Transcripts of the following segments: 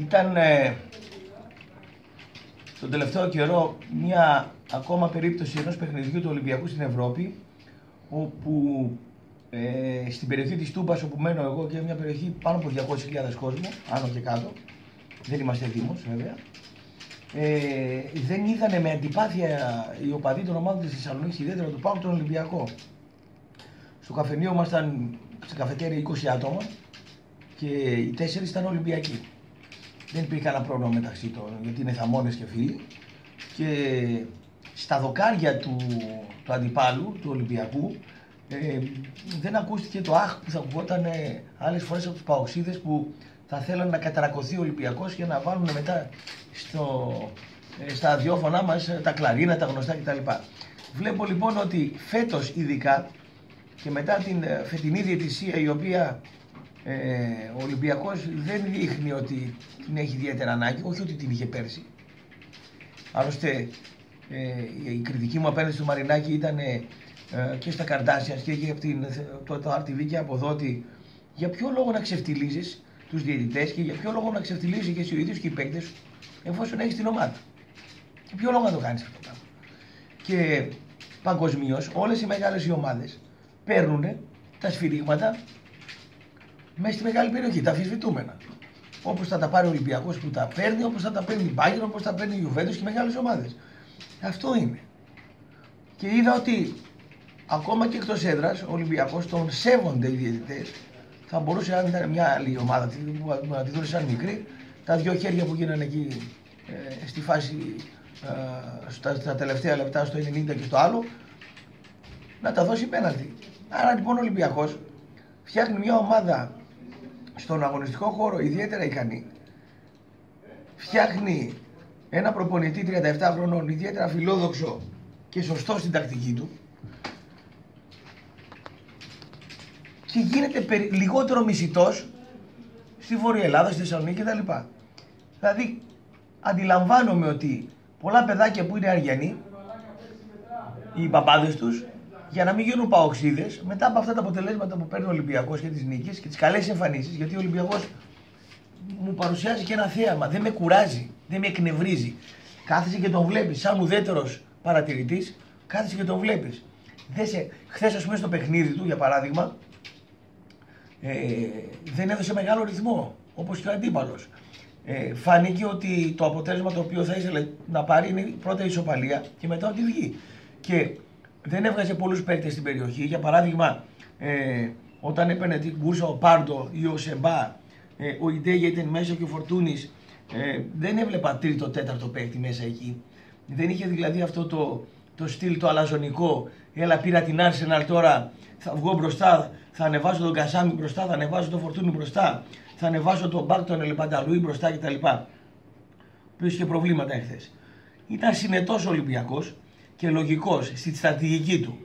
Ήταν ε, τον τελευταίο καιρό μια ακόμα περίπτωση ενός παιχνιδιού του Ολυμπιακού στην Ευρώπη όπου ε, στην περιοχή της Τούμπας όπου μένω εγώ και μια περιοχή πάνω από 200.000 κόσμο, άνω και κάτω, δεν είμαστε δήμος βέβαια, ε, δεν είδανε με αντιπάθεια οι οπαδοί των ομάδων της Θεσσαλονίκης, ιδιαίτερα του Πάου τον Ολυμπιακό. Στο καφενείο ήμασταν στην καφετέρια 20 άτομα και οι τέσσερις ήταν Ολυμπιακοί. Δεν υπήρχε κανένα πρόβλημα μεταξύ των, γιατί είναι θαμώνες και φίλοι. Και στα δοκάρια του, του αντιπάλου, του Ολυμπιακού, ε, δεν ακούστηκε το αχ που θα ακουγόταν ε, άλλες φορές από τους παοξίδες που θα θέλουν να καταρακωθεί ο Ολυμπιακός για να βάλουν μετά στο, ε, στα αδιόφωνά μας ε, τα κλαρίνα, τα γνωστά κτλ. Βλέπω λοιπόν ότι φέτος ειδικά και μετά την ε, φετινή διαιτησία η οποία ε, ο Ολυμπιακός δεν δείχνει ότι την έχει ιδιαίτερα ανάγκη, όχι ότι την είχε πέρσι. Άλλωστε ε, η κριτική μου απέναντι στο Μαρινάκη ήταν ε, και στα Καρδάσια και από την, το, το RTV και από εδώ ότι για ποιο λόγο να ξεφτιλίζεις τους διαιτητές και για ποιο λόγο να ξεφτιλίζεις και εσύ ο ίδιος και οι παίκτες σου εφόσον έχεις την ομάδα. Και ποιο λόγο να το κάνεις αυτό το πράγμα. Και παγκοσμίως όλες οι μεγάλες οι ομάδες παίρνουν τα σφυρίγματα μέσα στη μεγάλη περιοχή, τα αφισβητούμενα. Όπως θα τα πάρει ο Ολυμπιακός που τα παίρνει, όπως θα τα παίρνει η Μπάγκερ, όπως θα παίρνει η Ιουβέντο και οι μεγάλες ομάδες. Αυτό είναι. Και είδα ότι ακόμα και εκτός έδρας ο Ολυμπιακός τον σέβονται οι διαιτητές. Θα μπορούσε αν ήταν μια άλλη ομάδα που να τη δώσει σαν μικρή, τα δυο χέρια που γίνανε εκεί ε, στη φάση ε, στα, στα τελευταία λεπτά στο 90 και στο άλλο, να τα δώσει πέναλτι. Άρα λοιπόν ο Ολυμπιακός φτιάχνει μια ομάδα στον αγωνιστικό χώρο ιδιαίτερα ικανή. Φτιάχνει ένα προπονητή 37 χρονών ιδιαίτερα φιλόδοξο και σωστό στην τακτική του και γίνεται λιγότερο μισητός στη Βόρεια Ελλάδα, στη Θεσσαλονίκη κτλ. Δηλαδή αντιλαμβάνομαι ότι πολλά παιδάκια που είναι αριανοί, οι παπάδες τους, για να μην γίνουν παοξίδες μετά από αυτά τα αποτελέσματα που παίρνει ο Ολυμπιακός και τις νίκες και τις καλές εμφανίσεις, γιατί ο Ολυμπιακός μου παρουσιάζει και ένα θέαμα, δεν με κουράζει, δεν με εκνευρίζει. Κάθεσαι και τον βλέπεις, σαν ουδέτερος παρατηρητής, κάθεσαι και τον βλέπεις. Χθες, ας πούμε, στο παιχνίδι του, για παράδειγμα, ε, δεν έδωσε μεγάλο ρυθμό, όπως και ο αντίπαλος. Ε, φάνηκε ότι το αποτέλεσμα το οποίο θα ήθελε να πάρει είναι πρώτα η ισοπαλία και μετά ότι βγει. Και δεν έβγαζε πολλούς παίκτες στην περιοχή. Για παράδειγμα, ε, όταν έπαιρνε την κούρσα ο Πάρντο ή ο Σεμπά, ε, ο Ιντέγια ήταν μέσα και ο Φορτούνης, ε, δεν έβλεπα τρίτο, τέταρτο παίκτη μέσα εκεί. Δεν είχε δηλαδή αυτό το, το στυλ το αλαζονικό. Έλα, πήρα την Arsenal τώρα, θα βγω μπροστά, θα ανεβάσω τον Κασάμι μπροστά, θα ανεβάσω τον Φορτούνη μπροστά, θα ανεβάσω τον Μπακ, τον Ελεπανταλούι μπροστά κτλ. Που είχε προβλήματα εχθές. Ήταν συνετός Ολυμπιακός και λογικός στη στρατηγική του.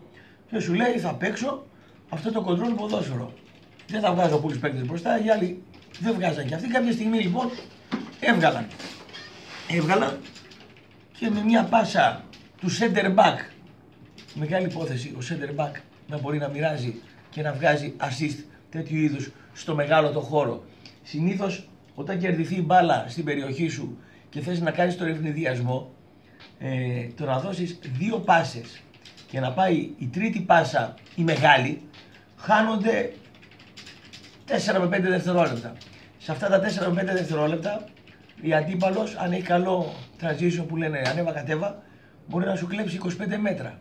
Και σου λέει θα παίξω αυτό το κοντρόλ ποδόσφαιρο. Δεν θα βγάζω πολλούς παίκτες μπροστά, οι άλλοι δεν βγάζαν και αυτοί. Κάποια στιγμή λοιπόν έβγαλαν. Έβγαλαν και με μια πάσα του center back. Μεγάλη υπόθεση ο center back να μπορεί να μοιράζει και να βγάζει assist τέτοιου είδους στο μεγάλο το χώρο. Συνήθως όταν κερδιθεί η μπάλα στην περιοχή σου και θες να κάνεις τον ευνηδιασμό, ε, το να δώσεις δύο πάσες και να πάει η τρίτη πάσα η μεγάλη, χάνονται 4 με 5 δευτερόλεπτα. Σε αυτά τα 4 με 5 δευτερόλεπτα, η αντίπαλος, αν έχει καλό transition που λένε ανέβα κατέβα, μπορεί να σου κλέψει 25 μέτρα.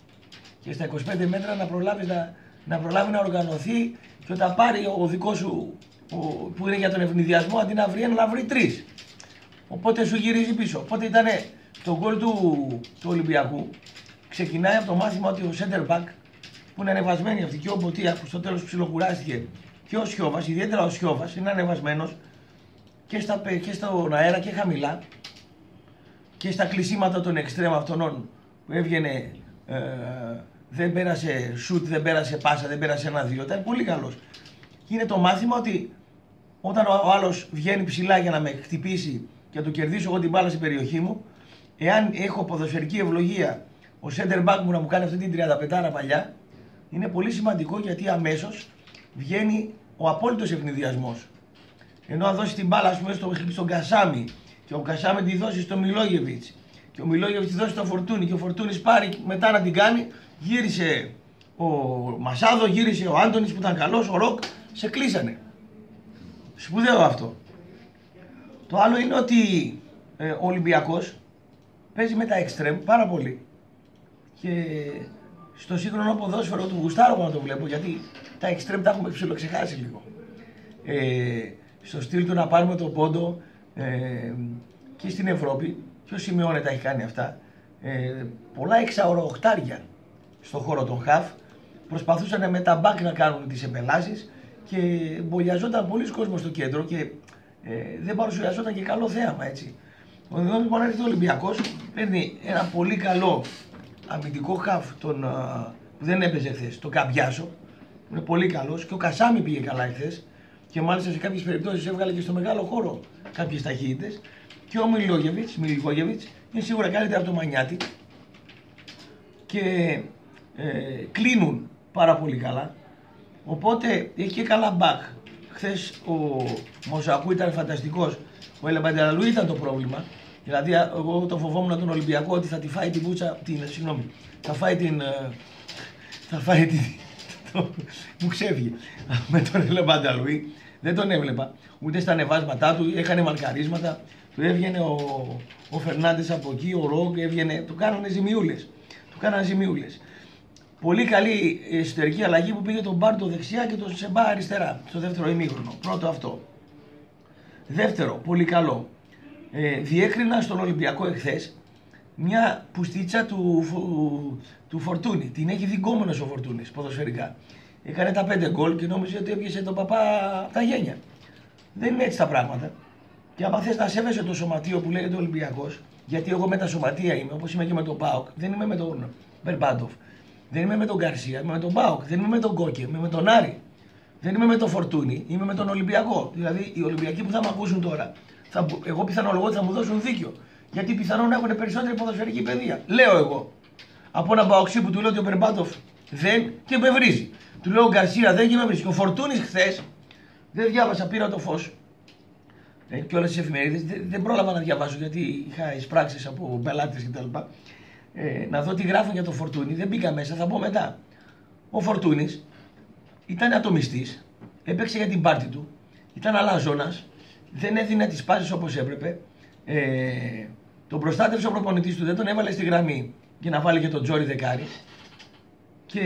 Και στα 25 μέτρα να προλάβεις να, να, προλάβει να οργανωθεί και όταν πάρει ο δικός σου που είναι για τον ευνηδιασμό, αντί να βρει ένα, να βρει τρεις. Οπότε σου γυρίζει πίσω. Οπότε ήταν το γκολ του, του Ολυμπιακού ξεκινάει από το μάθημα ότι ο center back που είναι ανεβασμένη αυτή και ο Μποτίας που στο τέλος ψιλοκουράστηκε και ο Σιώβας, ιδιαίτερα ο Σιώβας, είναι ανεβασμένος και, στα, και στον αέρα και χαμηλά και στα κλεισίματα των εξτρέμων αυτών που έβγαινε, ε, δεν πέρασε σουτ, δεν πέρασε πάσα, δεν πέρασε ένα-δύο. Ήταν πολύ καλός. Και είναι το μάθημα ότι όταν ο άλλος βγαίνει ψηλά για να με χτυπήσει και να το κερδίσω εγώ την μπάλα στην περιοχή μου, εάν έχω ποδοσφαιρική ευλογία ο center back μου να μου κάνει αυτή την 35 παλιά, είναι πολύ σημαντικό γιατί αμέσως βγαίνει ο απόλυτος ευνηδιασμός. Ενώ αν δώσει την μπάλα, ας πούμε, στο, στον Κασάμι και ο Κασάμι τη δώσει στο Μιλόγεβιτς και ο Μιλόγεβιτς τη δώσει στο Φορτούνι και ο Φορτούνι πάρει μετά να την κάνει, γύρισε ο Μασάδο, γύρισε ο Άντωνης που ήταν καλός, ο Ροκ, σε κλείσανε. Σπουδαίο αυτό. Το άλλο είναι ότι ε, ο Ολυμπιακός παίζει με τα εξτρέμ πάρα πολύ. Και στο σύγχρονο ποδόσφαιρο του γουστάρω να το βλέπω γιατί τα εξτρέμ τα έχουμε ψιλοξεχάσει λίγο. Ε, στο στυλ του να πάρουμε τον πόντο ε, και στην Ευρώπη, ποιο σημειώνει τα έχει κάνει αυτά. Ε, πολλά εξαωροχτάρια στο χώρο των χαφ προσπαθούσαν με τα μπακ να κάνουν τις επελάσεις και μπολιαζόταν πολλοί κόσμος στο κέντρο και ε, δεν παρουσιαζόταν και καλό θέαμα έτσι. Ο Δεδομένο λοιπόν έρχεται ο Ολυμπιακός, παίρνει ένα πολύ καλό αμυντικό χαφ τον, που δεν έπαιζε χθες, τον Καμπιάσο. Είναι πολύ καλός και ο Κασάμι πήγε καλά χθες και μάλιστα σε κάποιες περιπτώσεις έβγαλε και στο μεγάλο χώρο κάποιες ταχύτητες. Και ο Μιλόγεβιτ, Μιλόγεβιτ είναι σίγουρα καλύτερα από τον Μανιάτη και ε, κλείνουν πάρα πολύ καλά. Οπότε έχει και καλά μπακ. Χθες ο Μοσακού ήταν φανταστικός. Ο Ελεμπαντελαλού ήταν το πρόβλημα. Δηλαδή, εγώ το φοβόμουν τον Ολυμπιακό ότι θα τη φάει την πούτσα. Την, συγγνώμη, θα φάει την. Ε, θα φάει την. μου ξέφυγε. Με τον Ελεμπαντελαλούι. Δεν τον έβλεπα. Ούτε στα ανεβάσματά του. Έκανε μαρκαρίσματα. Του έβγαινε ο, ο Φερνάντες από εκεί, ο Ρόγκ έβγαινε. Του κάνανε ζημιούλες. Του κάνανε ζημιούλες. Πολύ καλή εσωτερική αλλαγή που πήγε τον Μπάρτο δεξιά και τον Σεμπά αριστερά στο δεύτερο ημίχρονο. Πρώτο αυτό. Δεύτερο, πολύ καλό. Ε, διέκρινα στον Ολυμπιακό εχθές μια πουστίτσα του, του Φορτούνη. Την έχει δει ο Φορτούνης ποδοσφαιρικά. Έκανε τα πέντε γκολ και νόμιζε ότι έπιασε τον παπά τα γένια. Δεν είναι έτσι τα πράγματα. Και άμα θες να σέβεσαι το σωματείο που λέγεται Ολυμπιακός, γιατί εγώ με τα σωματεία είμαι, όπως είμαι και με τον Πάοκ, δεν είμαι με τον Μπερμπάντοφ. Δεν είμαι με τον Γκαρσία, είμαι με τον Μπάουκ. Δεν είμαι με τον Κόκε, είμαι με τον Άρη. Δεν είμαι με τον Φορτούνη, είμαι με τον Ολυμπιακό. Δηλαδή οι Ολυμπιακοί που θα με ακούσουν τώρα, θα, εγώ πιθανολογώ ότι θα μου δώσουν δίκιο. Γιατί πιθανόν να έχουν περισσότερη ποδοσφαιρική παιδεία. Λέω εγώ. Από ένα Μπαοξί που του λέω ότι ο Μπερμπάτοφ δεν και με βρίζει. Του λέω ο Γκαρσία δεν και με βρίζει. Και ο Φορτούνης χθες δεν διάβασα, πήρα το φως. Ε, και όλες τις εφημερίδες δεν, δεν πρόλαβα να διαβάσω γιατί είχα εισπράξεις από πελάτες κτλ ε, να δω τι γράφουν για το Φορτούνη. Δεν μπήκα μέσα, θα πω μετά. Ο Φορτούνης ήταν ατομιστής, έπαιξε για την πάρτη του, ήταν αλαζόνας, δεν έδινε τις πάσει όπως έπρεπε. Ε, τον προστάτευσε ο προπονητής του, δεν τον έβαλε στη γραμμή για να βάλει και τον Τζόρι δεκάρι. Και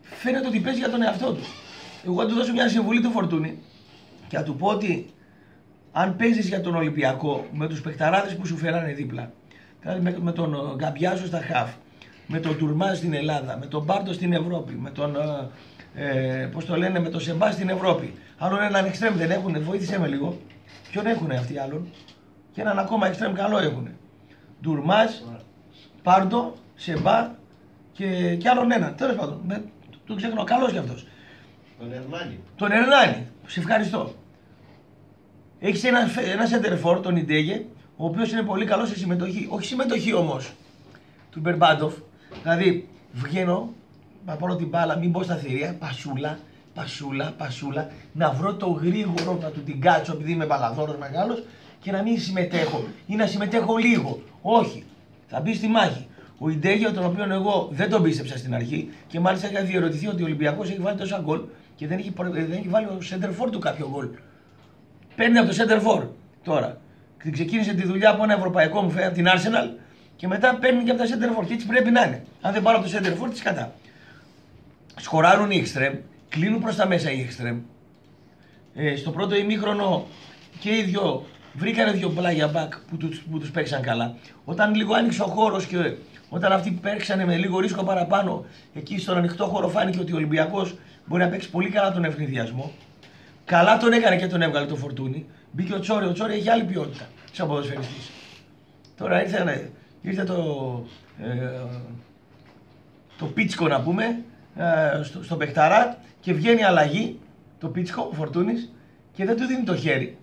φαίνεται ότι παίζει για τον εαυτό του. Εγώ θα του δώσω μια συμβουλή του Φορτούνη και θα του πω ότι αν παίζεις για τον Ολυμπιακό με τους παιχταράδες που σου φέρανε δίπλα, με, με τον ε, Γκαμπιάσο στα Χαφ, με τον Τουρμά στην Ελλάδα, με τον Μπάρτο στην Ευρώπη, με τον, ε, ε πώς το λένε, με τον Σεμπά στην Ευρώπη. Άλλον έναν εξτρέμ δεν έχουν, βοήθησε με λίγο. Ποιον έχουν αυτοί άλλον; Και έναν ακόμα εξτρέμ καλό έχουν. Τουρμά, Πάρτο, Σεμπά και, και άλλον έναν. Τέλος πάντων, με, τον ξεχνώ, καλός κι αυτός. Τον Ερνάνη. Τον Ερνάνη. Σε ευχαριστώ. Έχεις ένα, ένα σεντερφόρ, τον Ιντέγε, ο οποίος είναι πολύ καλός σε συμμετοχή. Όχι συμμετοχή όμως του Μπερμπάντοφ. Δηλαδή βγαίνω, να πάρω την μπάλα, μην μπω στα θηρία, πασούλα, πασούλα, πασούλα, να βρω το γρήγορο να του την κάτσω επειδή είμαι μπαλαδόρος μεγάλος και να μην συμμετέχω ή να συμμετέχω λίγο. Όχι. Θα μπει στη μάχη. Ο Ιντέγιο, τον οποίο εγώ δεν τον πίστεψα στην αρχή και μάλιστα είχα διερωτηθεί ότι ο Ολυμπιακός έχει βάλει τόσα γκολ και δεν έχει, δεν έχει βάλει ο Σέντερφορ του κάποιο γκολ. Παίρνει από το Σέντερφορ τώρα ξεκίνησε τη δουλειά από ένα ευρωπαϊκό μου φέρει από την Arsenal και μετά παίρνει και από τα center for. Και έτσι πρέπει να είναι. Αν δεν πάρω από το center for, τι κατά. Σχοράρουν οι extreme, κλείνουν προς τα μέσα οι extreme. Ε, στο πρώτο ημίχρονο και οι δυο βρήκανε δύο πλάγια back που τους, που τους παίξαν καλά. Όταν λίγο άνοιξε ο χώρος και όταν αυτοί παίξανε με λίγο ρίσκο παραπάνω, εκεί στον ανοιχτό χώρο φάνηκε ότι ο Ολυμπιακός μπορεί να παίξει πολύ καλά τον ευνηδιασμό. Καλά τον έκανε και τον έβγαλε το φορτούνι. Μπήκε ο Τσόρι, ο Τσόρι έχει άλλη ποιότητα σαν ποδοσφαιριστής. Τώρα ήρθε, ναι, ήρθε το, ε, το πίτσκο να πούμε ε, στο, στο Πεχταρά και βγαίνει αλλαγή το πίτσκο, ο Φορτούνης και δεν του δίνει το χέρι.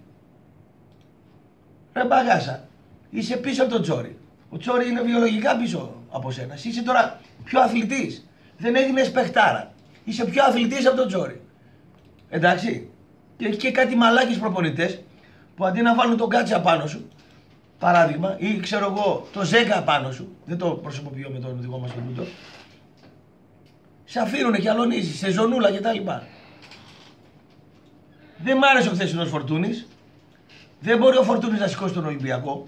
Ρε μπαγάσα, είσαι πίσω από τον Τσόρι. Ο Τσόρι είναι βιολογικά πίσω από σένα. Είσαι τώρα πιο αθλητής. Δεν έγινες παιχτάρα. Είσαι πιο αθλητής από τον Τσόρι. Εντάξει. Και έχεις και κάτι μαλάκες προπονητές που αντί να βάλουν τον κάτσα πάνω σου, παράδειγμα, ή ξέρω εγώ το ζέκα πάνω σου, δεν το προσωποποιώ με τον δικό μας τον τούτο, σε αφήνουν και αλωνίζεις, σε ζωνούλα κτλ. Δεν μ' άρεσε ο χθεσινός Φορτούνης. Δεν μπορεί ο Φορτούνης να σηκώσει τον Ολυμπιακό.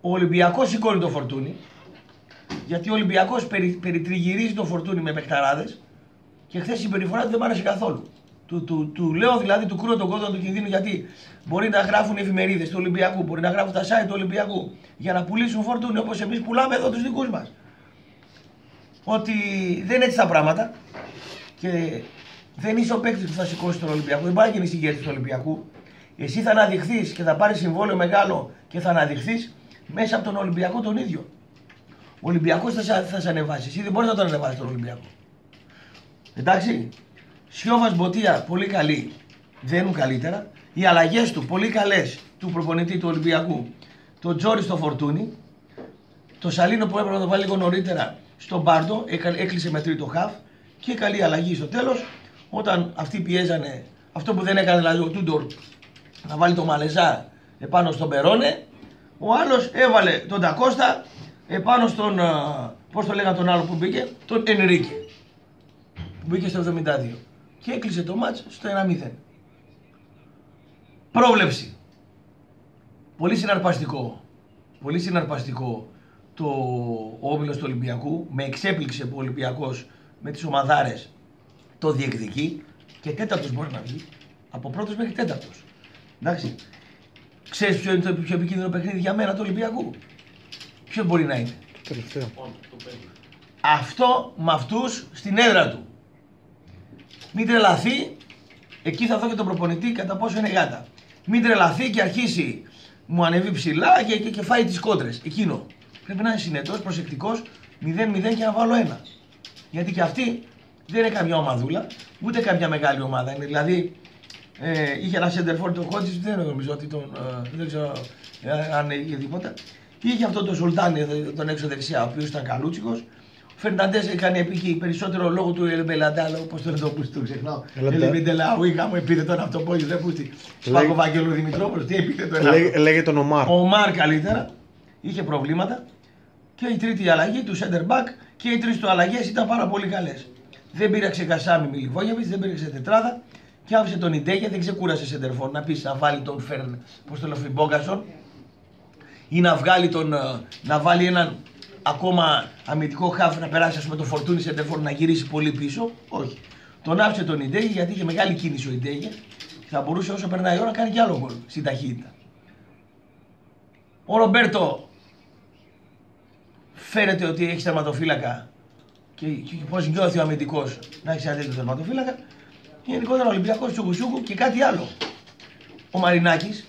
Ο Ολυμπιακός σηκώνει τον Φορτούνη. Γιατί ο Ολυμπιακός περι, περιτριγυρίζει τον Φορτούνη με παιχταράδες και χθες η συμπεριφορά του δεν μ' άρεσε καθόλου. Του, του, του λέω δηλαδή του κρούω τον κόδωνα του κινδύνου γιατί μπορεί να γράφουν οι εφημερίδες του Ολυμπιακού, μπορεί να γράφουν τα site του Ολυμπιακού για να πουλήσουν φορτούνι όπως εμείς πουλάμε εδώ τους δικούς μας. Ότι δεν είναι έτσι τα πράγματα και δεν είσαι ο παίκτης που θα σηκώσει τον Ολυμπιακό. Δεν πάει να γίνει ηγέτη του Ολυμπιακού. Εσύ θα αναδειχθείς και θα πάρεις συμβόλαιο μεγάλο και θα αναδειχθείς μέσα από τον Ολυμπιακό τον ίδιο. Ο Ολυμπιακός θα, θα σε ανεβάσει. Εσύ δεν μπορείς να τον ανεβάσεις τον Ολυμπιακό. Εντάξει. Σιώβας Μποτία πολύ καλή. Δένουν καλύτερα. Οι αλλαγές του πολύ καλές του προπονητή του Ολυμπιακού. Το Τζόρι στο φορτούνι. Το Σαλίνο που έπρεπε να το βάλει λίγο νωρίτερα στον Μπάρντο. Έκλεισε με τρίτο χαφ. Και καλή αλλαγή στο τέλος. Όταν αυτοί πιέζανε αυτό που δεν έκανε δηλαδή ο Τούντορ να βάλει το Μαλεζά επάνω στον Περόνε. Ο άλλος έβαλε τον Τακώστα επάνω στον. Πώς το λέγανε τον άλλο που μπήκε, τον Ενρίκε. Που μπήκε στο 72. Και έκλεισε το μάτς στο 1-0. Πρόβλεψη. Πολύ συναρπαστικό. Πολύ συναρπαστικό το όμιλο του Ολυμπιακού. Με εξέπληξε που ο Ολυμπιακός με τις ομαδάρες το διεκδικεί και τέταρτος μπορεί να βγει. Από πρώτος μέχρι τέταρτος. Εντάξει. Ξέρεις ποιο είναι το πιο επικίνδυνο παιχνίδι για μένα του Ολυμπιακού; Ποιο μπορεί να είναι; Τελευταίο. Αυτό με αυτούς στην έδρα του. Μην τρελαθεί, εκεί θα δω και τον προπονητή κατά πόσο είναι γάτα. Μην τρελαθεί και αρχίσει, μου ανεβεί ψηλά και, και, και φάει τις κόντρες. Εκείνο. Πρέπει να είναι συνετός, προσεκτικός, 0-0 και να βάλω ένα. Γιατί και αυτή δεν είναι καμιά ομαδούλα, ούτε καμιά μεγάλη ομάδα. Είναι δηλαδή ε, είχε ένα center το Χότζη, δεν νομίζω ότι τον. Ε, δεν ξέρω ε, αν είχε τίποτα. Είχε αυτό το Σουλτάνι τον έξω δεξιά, ο οποίος ήταν καλούτσικος. Ο Φερναντές έκανε επίκη περισσότερο λόγω του Ελμπελαντάλο, όπως το λέω που το ξεχνάω. Ελμπελαντάλο, είχαμε επίθετο αυτό που δεν πούστη. Σπάκο Βαγγέλο Δημητρόπουλος, τι επίθετο Λέγε, λέγε τον Ομάρ. Ο Ομάρ καλύτερα. Είχε προβλήματα. Και η τρίτη αλλαγή του center back και οι τρεις του αλλαγές ήταν πάρα πολύ καλές. Δεν πήραξε Κασάμι Μιλιβόγεβιτ, δεν πήραξε τετράδα και άφησε τον Ιντέγια, δεν ξεκούρασε σε τερφόρ να πεις να βάλει τον Φέρν, πώς το λέω, ή να βγάλει τον, ε, να βάλει έναν ακόμα αμυντικό χάφ να περάσει ας πούμε το φορτούνι σε τερφόρ να γυρίσει πολύ πίσω. Όχι. Τον άφησε τον Ιντέγια γιατί είχε μεγάλη κίνηση ο Ιντέγια και θα μπορούσε όσο περνάει η ώρα να κάνει κι άλλο γκολ στην ταχύτητα. Ο Ρομπέρτο φαίνεται ότι έχεις τερματοφύλακα και, και πώς νιώθει ο αμυντικός να έχεις ένα τέτοιο τερματοφύλακα. Και γενικότερα ο Ολυμπιακός Τσουκουσούκου και κάτι άλλο. Ο Μαρινάκης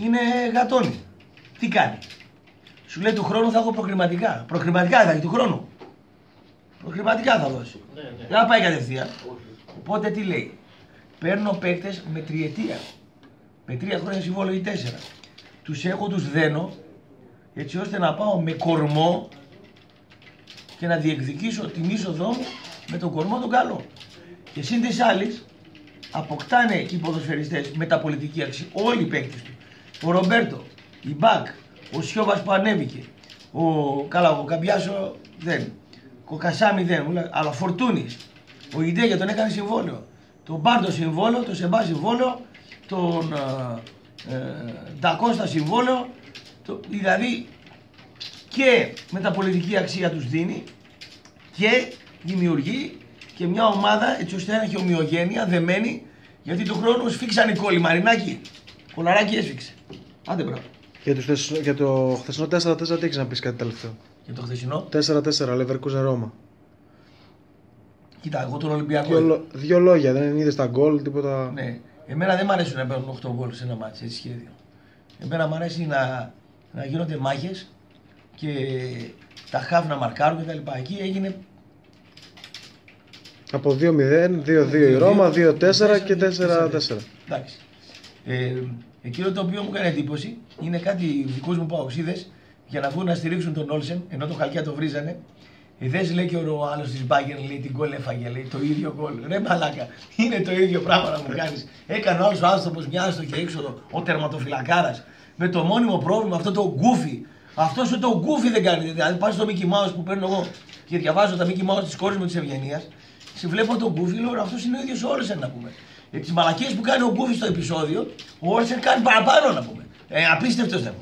είναι γατόνι. Τι κάνει. Σου λέει του χρόνου θα έχω προκριματικά. Προκριματικά θα έχει του χρόνου. Προκριματικά θα δώσει. Ναι, ναι. Δεν θα πάει κατευθείαν. Οπότε τι λέει. Παίρνω παίκτες με τριετία. Με τρία χρόνια συμβόλαιο ή τέσσερα. Τους έχω, τους δένω έτσι ώστε να πάω με κορμό και να διεκδικήσω την είσοδό μου με τον κορμό τον καλό. Και σύν της άλλης, αποκτάνε και οι ποδοσφαιριστές με τα πολιτική αξία. Όλοι οι παίκτες του. Ο Ρομπέρτο, η Μπακ, ο Σιώβας που ανέβηκε. Ο, καλά, ο Καμπιάσο δεν. Ο Κασάμι δεν. Αλλά ο Φορτούνης. Ο Ιντέγια τον έκανε συμβόλαιο. Τον Μπάρντο συμβόλαιο, τον Σεμπά συμβόλαιο, τον ε, ε, Ντακώστα συμβόλαιο. Το, δηλαδή και με τα πολιτική αξία τους δίνει και δημιουργεί και μια ομάδα έτσι ώστε να έχει ομοιογένεια δεμένη γιατί τους χρόνου σφίξαν οι κόλλοι. Μαρινάκι, κολαράκι έσφιξε. Άντε μπράβο. Για, τους, θεσ- για το χθεσινό 4-4 τι έχεις να πεις κάτι τελευταίο; Για το χθεσινό; 4-4 Leverkusen Ρώμα. Κοίτα, εγώ τον Ολυμπιακό. Δύο, λο- δύο λόγια, δεν είδες τα γκολ, τίποτα. Ναι. Εμένα δεν μου αρέσει να παίρνουν 8 γκολ σε ένα μάτσο, έτσι σχέδιο. Εμένα μου αρέσει να, να γίνονται μάχες και τα χαβ να μαρκάρουν κτλ. Εκεί έγινε Από 2-0, 2-2 η Ρώμα, 2-4 και 4-4. Εντάξει. Ε, εκείνο το οποίο μου έκανε εντύπωση είναι κάτι δικούς μου παοξίδες για να βγουν να στηρίξουν τον Όλσεν ενώ το χαλκιά το βρίζανε. Ιδέε λέει και ο άλλος της Μπάγκερ λέει την γκολ έφαγε, λέει το ίδιο γκολ. Ρε μαλάκα, είναι το ίδιο πράγμα να μου κάνεις. Έκανε ο άλλος άνθρωπος μια στο και έξοδο, ο τερματοφυλακάρας, με το μόνιμο πρόβλημα αυτό το γκούφι. Αυτό σου το γκούφι δεν κάνει. Δηλαδή πας στο Mickey Mouse που παίρνω εγώ και διαβάζω τα Mickey Mouse της κόρης μου της Ευγενίας, σε βλέπω τον γκούφι, λέω αυτός είναι ο ίδιος όλε να πούμε. Για τις μαλακίες που κάνει ο γκούφι στο επεισόδιο, ο Όλσεν κάνει παραπάνω να πούμε. Ε, απίστευτος δεν